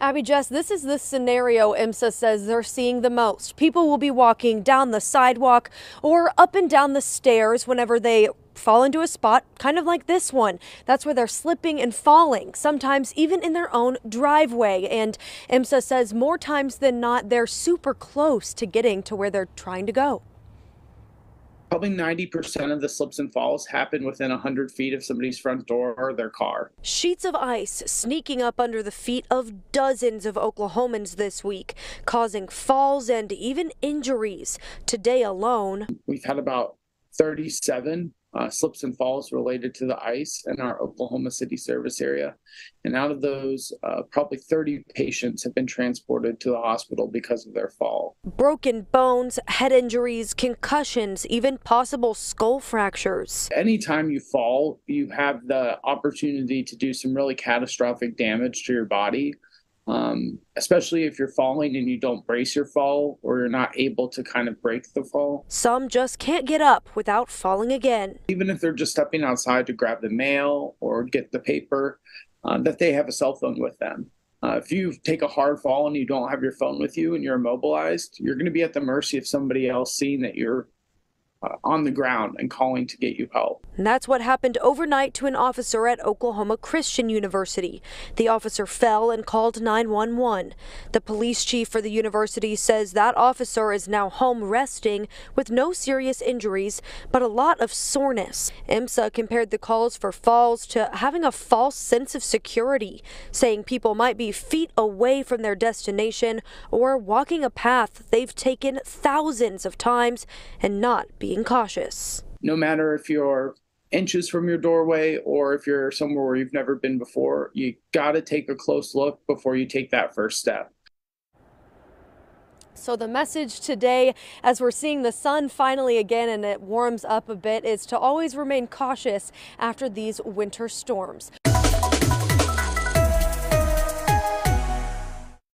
Abby Jess, this is the scenario EMSA says they're seeing the most. People will be walking down the sidewalk or up and down the stairs whenever they fall into a spot kind of like this one. That's where they're slipping and falling, sometimes even in their own driveway. And EMSA says more times than not, they're super close to getting to where they're trying to go probably 90% of the slips and falls happen within 100 feet of somebody's front door or their car. Sheets of ice sneaking up under the feet of dozens of Oklahomans this week, causing falls and even injuries. Today alone, we've had about 37 uh, slips and falls related to the ice in our Oklahoma City service area. And out of those, uh, probably 30 patients have been transported to the hospital because of their fall. Broken bones, head injuries, concussions, even possible skull fractures. Anytime you fall, you have the opportunity to do some really catastrophic damage to your body um, especially if you're falling and you don't brace your fall or you're not able to kind of break the fall. Some just can't get up without falling again. Even if they're just stepping outside to grab the mail or get the paper, uh, that they have a cell phone with them. Uh, if you take a hard fall and you don't have your phone with you and you're immobilized, you're going to be at the mercy of somebody else seeing that you're uh, on the ground and calling to get you help. And that's what happened overnight to an officer at Oklahoma Christian University. The officer fell and called 911. The police chief for the university says that officer is now home resting with no serious injuries, but a lot of soreness. EMSA compared the calls for falls to having a false sense of security, saying people might be feet away from their destination or walking a path they've taken thousands of times and not being being cautious. No matter if you're inches from your doorway or if you're somewhere where you've never been before, you got to take a close look before you take that first step. So, the message today, as we're seeing the sun finally again and it warms up a bit, is to always remain cautious after these winter storms.